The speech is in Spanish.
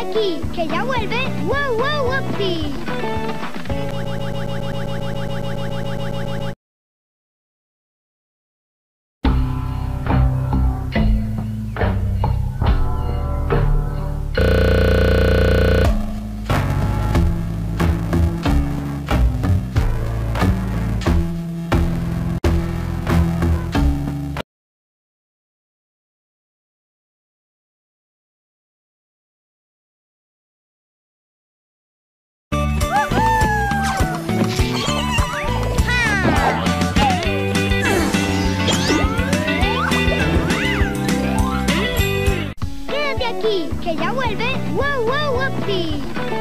aquí, que ya vuelve Wow Wow Whoopsie. aquí, que ya vuelve. ¡Wow, wow, Wopsy!